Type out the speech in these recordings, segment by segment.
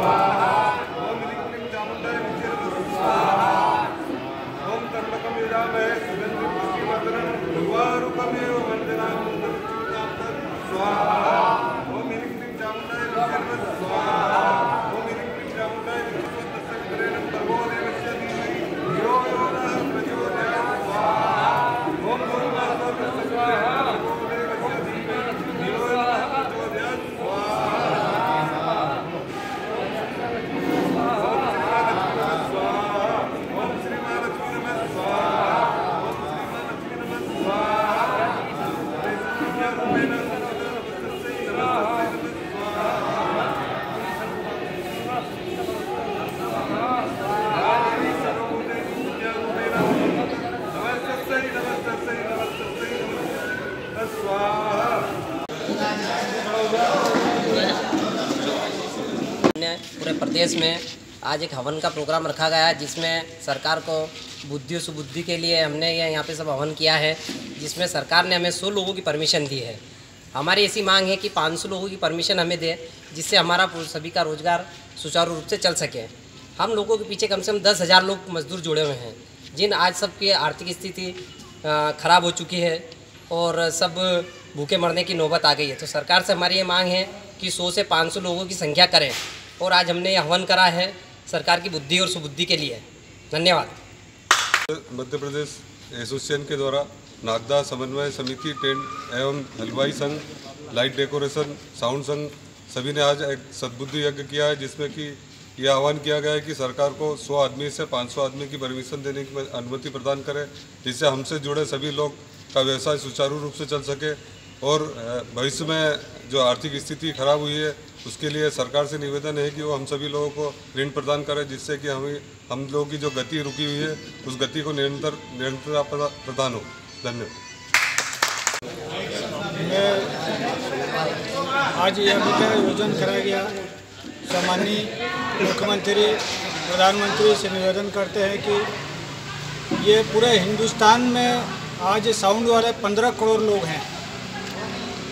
와. पूरे प्रदेश में आज एक हवन का प्रोग्राम रखा गया है, जिसमें सरकार को बुद्धि सुबुद्धि के लिए हमने ये यहाँ पे सब हवन किया है, जिसमें सरकार ने हमें सौ लोगों की परमिशन दी है। हमारी ऐसी मांग है कि 500 लोगों की परमिशन हमें दे, जिससे हमारा सभी का रोज़गार सुचारू रूप से चल सके। हम लोगों के पीछे कम से कम दस हज़ार लोग मजदूर जुड़े हुए हैं, जिन आज सबकी आर्थिक स्थिति खराब हो चुकी है और सब भूखे मरने की नौबत आ गई है। तो सरकार से हमारी ये मांग है कि 100 से 500 लोगों की संख्या करें और आज हमने ये हवन करा है सरकार की बुद्धि और सुबुद्धि के लिए। धन्यवाद। मध्य प्रदेश एसोसिएशन के द्वारा नागदा समन्वय समिति, टेंट एवं हलवाई संघ, लाइट डेकोरेशन, साउंड संघ, सभी ने आज एक सद्बुद्धि यज्ञ किया है, जिसमें कि यह आह्वान किया गया है कि सरकार को 100 आदमी से 500 आदमी की परमिशन देने की अनुमति प्रदान करे, जिससे हमसे जुड़े सभी लोग का व्यवसाय सुचारू रूप से चल सके। और भविष्य में जो आर्थिक स्थिति खराब हुई है, उसके लिए सरकार से निवेदन है कि वो हम सभी लोगों को ऋण प्रदान करे, जिससे कि हमें, हम लोगों की जो गति रुकी हुई है, उस गति को निरंतर, निरंतरता प्रदा- प्रदान हो। धन्यवाद। आज यह आयोजन कराया गया। सम्माननीय मुख्यमंत्री, प्रधानमंत्री से निवेदन करते हैं कि ये पूरे हिंदुस्तान में आज साउंड वाले पंद्रह करोड़ लोग हैं।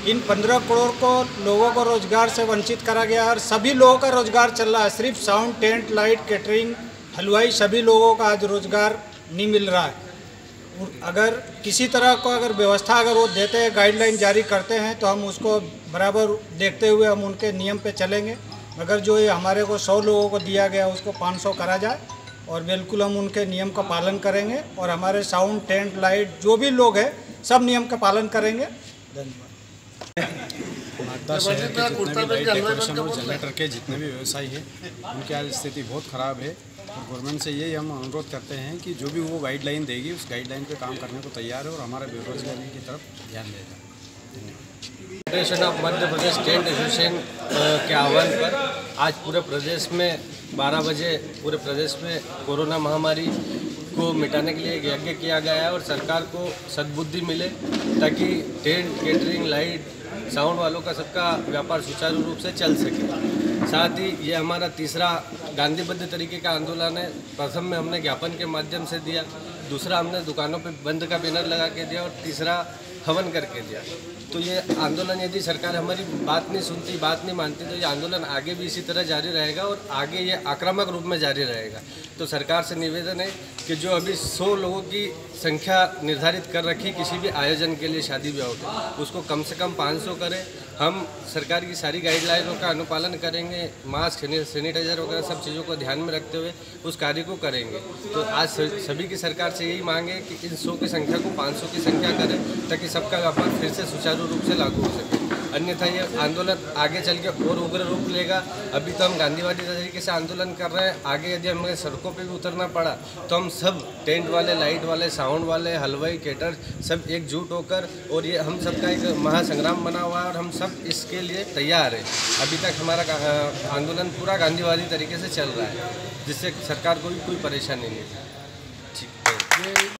इन पंद्रह करोड़ को लोगों को रोज़गार से वंचित करा गया और सभी लोगों का रोज़गार चल रहा है। सिर्फ़ साउंड, टेंट, लाइट, कैटरिंग, हलवाई, सभी लोगों का आज रोज़गार नहीं मिल रहा है। अगर किसी तरह को अगर व्यवस्था अगर वो देते हैं गाइडलाइन जारी करते हैं तो हम उसको बराबर देखते हुए हम उनके नियम पे चलेंगे। अगर जो ये हमारे को सौ लोगों को दिया गया, उसको पाँच सौ करा जाए और बिल्कुल हम उनके नियम का पालन करेंगे और हमारे साउंड, टेंट, लाइट, जो भी लोग हैं, सब नियम का पालन करेंगे। धन्यवाद। शहर के जितने भी डेकोरेशन और जनरेटर के जितने भी व्यवसायी हैं, उनकी आज स्थिति बहुत ख़राब है। और गवर्नमेंट से यही हम अनुरोध करते हैं कि जो भी वो गाइडलाइन देगी, उस गाइडलाइन पे काम करने को तैयार है और हमारे बेरोजगारी की तरफ़ ध्यान देगा federation of Madhya Pradesh tent association के आह्वान पर आज पूरे प्रदेश में 12 बजे, पूरे प्रदेश में कोरोना महामारी को मिटाने के लिए यज्ञ किया गया है और सरकार को सद्बुद्धि मिले ताकि टेंट, केटरिंग, लाइट साउंड वालों का सबका व्यापार सुचारू रूप से चल सके। साथ ही ये हमारा तीसरा गांधीबद्ध तरीके का आंदोलन है। प्रथम में हमने ज्ञापन के माध्यम से दिया, दूसरा हमने दुकानों पे बंद का बैनर लगा के दिया और तीसरा हवन करके दिया। तो ये आंदोलन, यदि सरकार हमारी बात नहीं सुनती, बात नहीं मानती तो ये आंदोलन आगे भी इसी तरह जारी रहेगा और आगे ये आक्रामक रूप में जारी रहेगा। तो सरकार से निवेदन है कि जो अभी 100 लोगों की संख्या निर्धारित कर रखी किसी भी आयोजन के लिए शादी ब्याह के उसको कम से कम 500 करें हम सरकार की सारी गाइडलाइनों का अनुपालन करेंगे मास्क सैनिटाइजर वगैरह सब चीज़ों को ध्यान में रखते हुए उस कार्य को करेंगे। तो आज सभी की सरकार से यही मांग है कि इन सौ की संख्या को 500 की संख्या करें, ताकि सबका व्यापार फिर से सुचारू रूप से लागू हो सके। अन्यथा ये आंदोलन आगे चल के और उग्र रूप लेगा। अभी तो हम गांधीवादी तरीके से आंदोलन कर रहे हैं। आगे यदि हमें सड़कों पे भी उतरना पड़ा तो हम सब टेंट वाले, लाइट वाले, साउंड वाले, हलवाई केटर सब एकजुट होकर और ये हम सबका एक महासंग्राम बना हुआ है और हम सब इसके लिए तैयार हैं। अभी तक हमारा आंदोलन पूरा गांधीवादी तरीके से चल रहा है, जिससे सरकार को भी कोई परेशानी नहीं है।